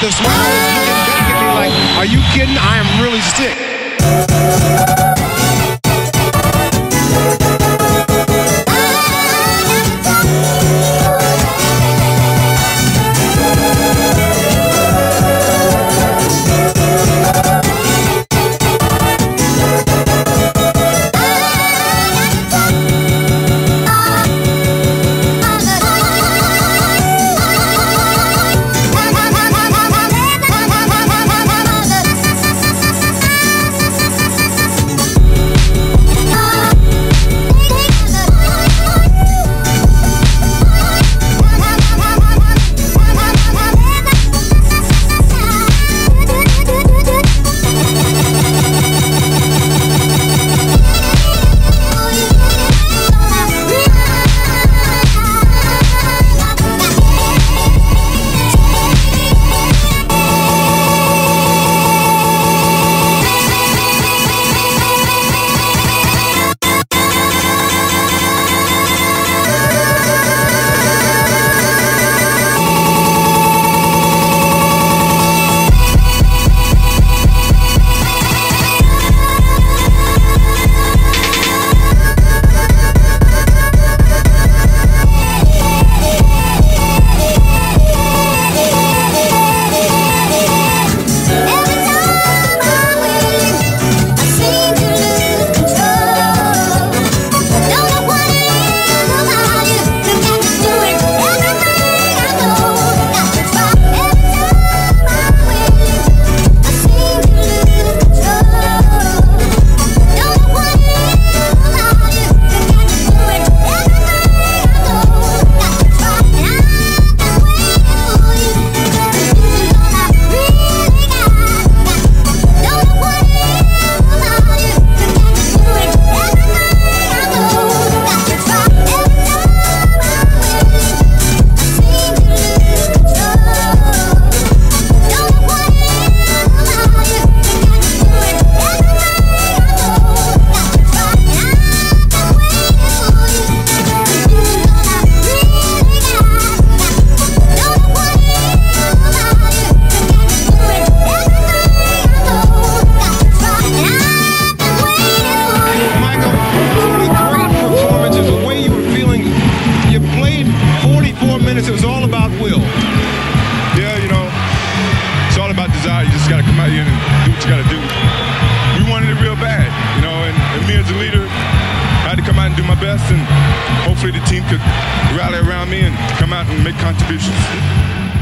But the smile looking back at me like, are you kidding? I am really sick. A leader, I had to come out and do my best, and hopefully the team could rally around me and come out and make contributions.